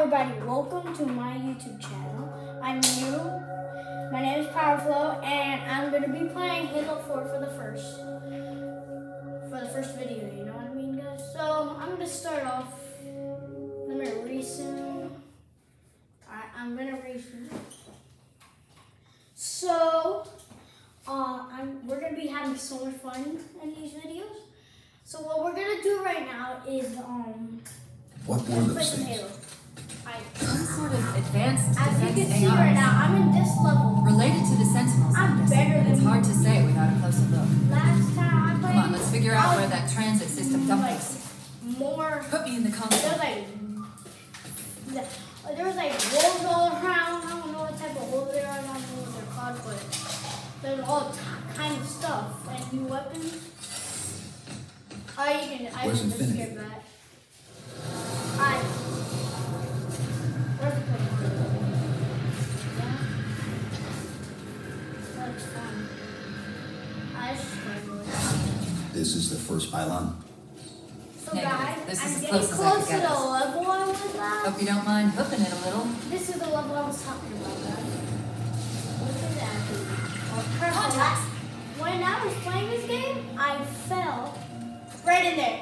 everybody, welcome to my YouTube channel. I'm new. My name is Powerflow, and I'm gonna be playing Halo 4 for the first for the first video. You know what I mean, guys? So I'm gonna start off. I'm gonna resume. Alright, I'm gonna resume. So, uh, I'm we're gonna be having so much fun in these videos. So what we're gonna do right now is um. What were those play some things? Halo. I, Some sort of advanced as you defense can see right AI. now, I'm in this level. Related to the Sentinels, I'm I'm better but it's than hard to say without a closer look. Last time I played, Come on, let's figure out where that transit system dumped like us. more. Put me in the There console. was like the- there was like wolves all around. I don't know what type of wolves they are. I don't know what they're called, but there's all t- kind of stuff and new weapons. Oh, you can. I Where's can just Infinity? skip that. This is the first pylon. So guys, This is I'm as getting close I close can to get the us. level I was at. Hope you don't mind hooping it a little. This is the level I was talking about, guys. Look at that. Oh, When I was playing this game, I fell right in there.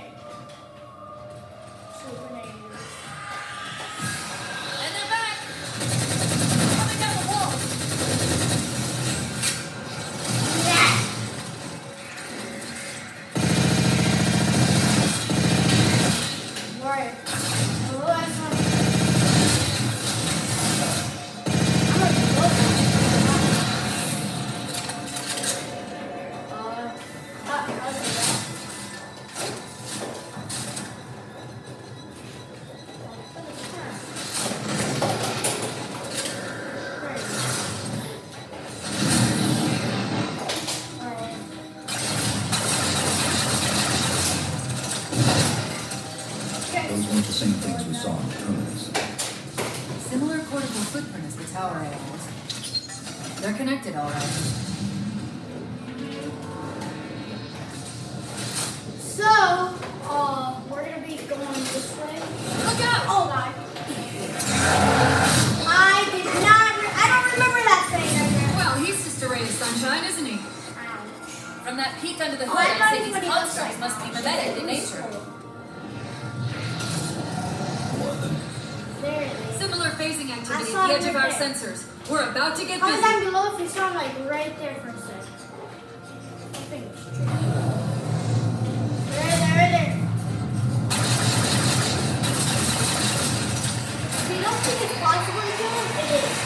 They're connected, all right. So, uh, we're gonna be going this way. Look out! Oh God! I did not. Re- I don't remember that thing right there. Well, he's just a ray of sunshine, isn't he? Ouch. From that peak under the Oh, hood, I I'd say these have must be mimetic in nature. Is. Similar phasing I activity at the edge of our there. sensors. We're about to get Comment busy. down below if you saw him like right there for a sec. Something. There, there, there. If you don't think it's possible to kill him, it is.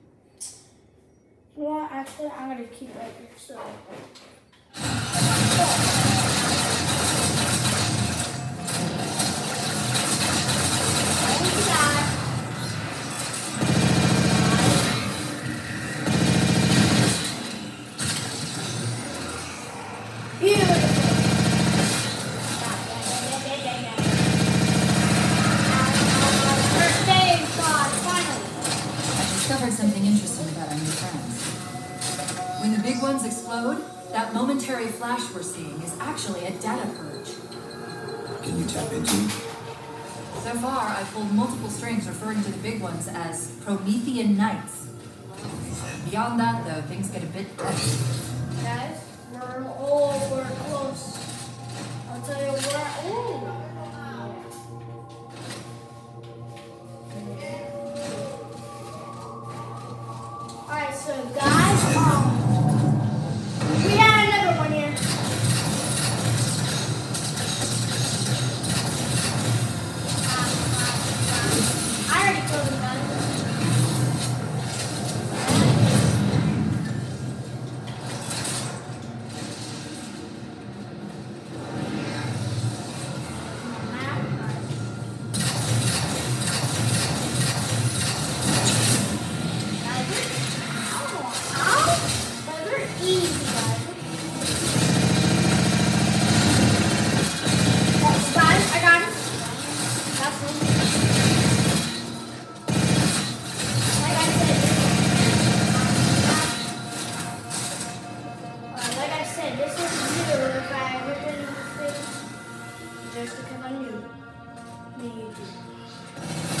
You know what? Actually, I'm gonna keep it right here. So. Thank you, when the big ones explode, that momentary flash we're seeing is actually a data purge. Can you tap into it? So far, I've pulled multiple strings referring to the big ones as Promethean Knights. Beyond that, though, things get a bit better. Guys, we're, all we're close. I'll tell you where. Ooh. so guys Desta Cavalheiro, no YouTube.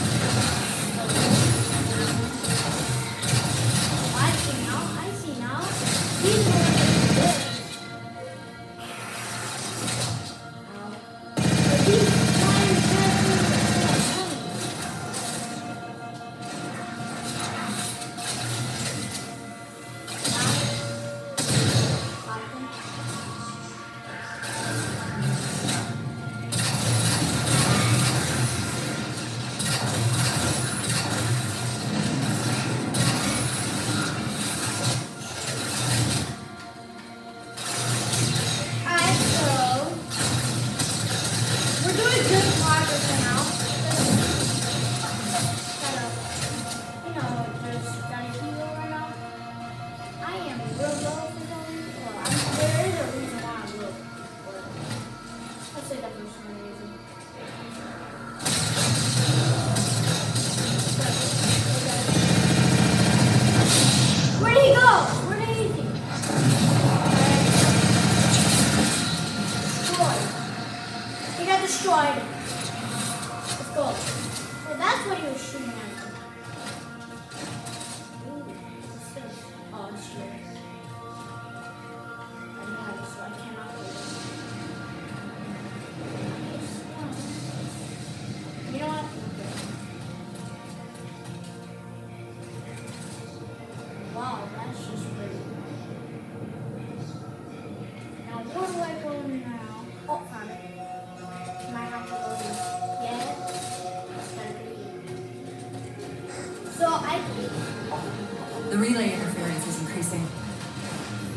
The relay interference is increasing.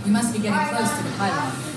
We must be getting close to the pylon.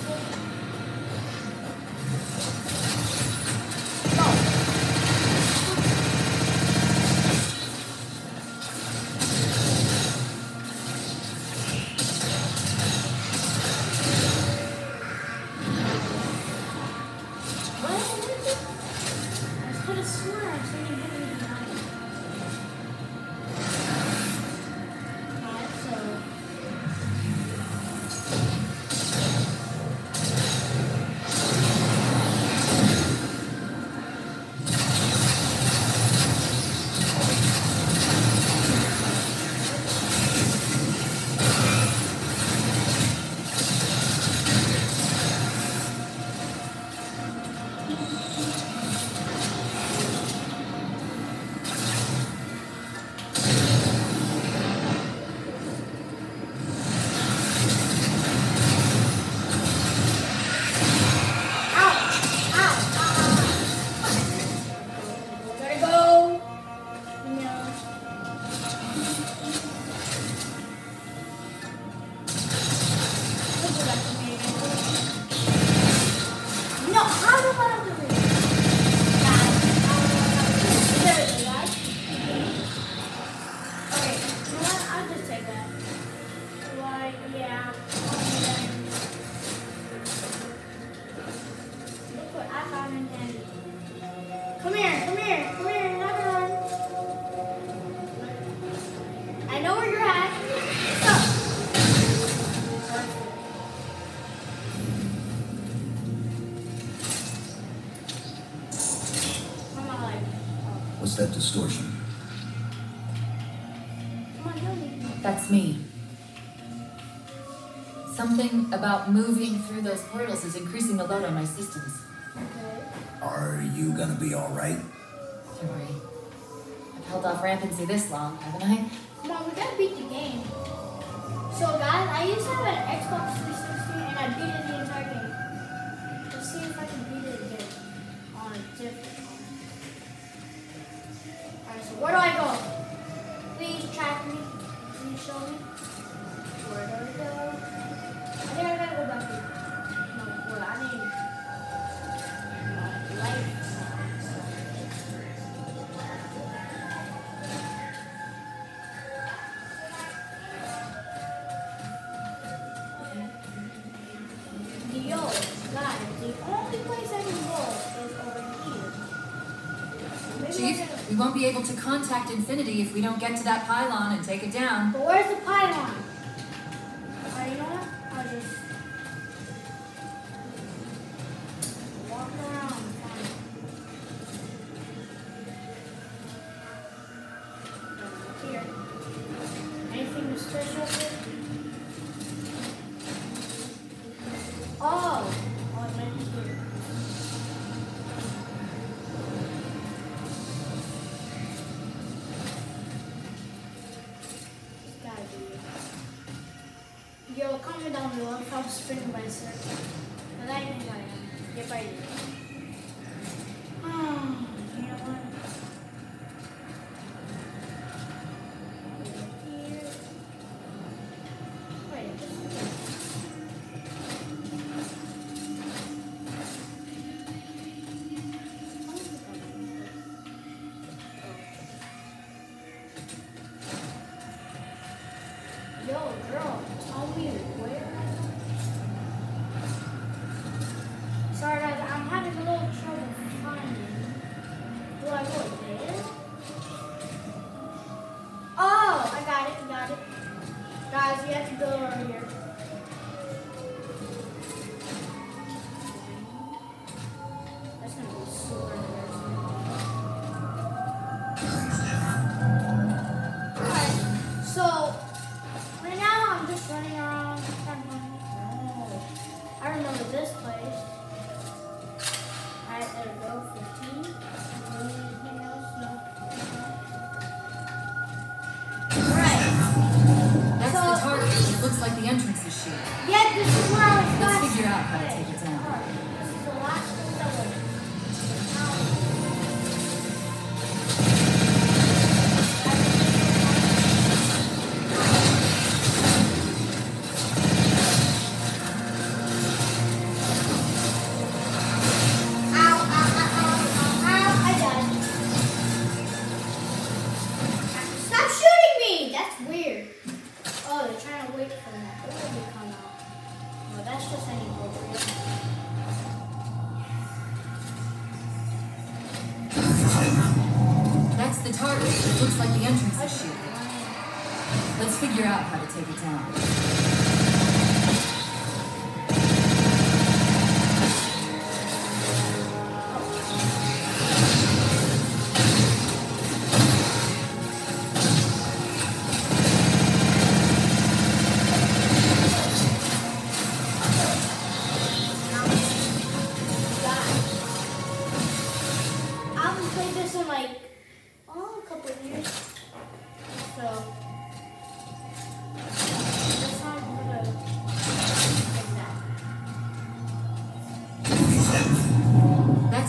was that distortion? That's me. Something about moving through those portals is increasing the load on my systems. Are you gonna be alright? Don't worry. I've held off rampancy this long, haven't I? Come on, we gotta beat the game. So guys, I used to have an Xbox 360 and I beat it We won't be able to contact Infinity if we don't get to that pylon and take it down. But where's the pylon? Yes, sir. guys, we have to build around here. Yeah, this is why I was Let's figure out how to take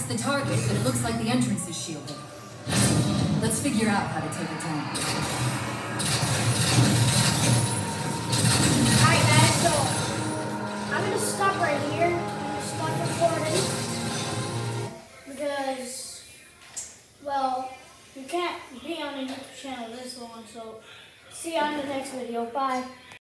the target, but it looks like the entrance is shielded. Let's figure out how to take it down. Alright guys, so I'm gonna stop right here. I'm gonna stop recording. Because, well, you can't be on a YouTube channel this long, so see you on the next video. Bye.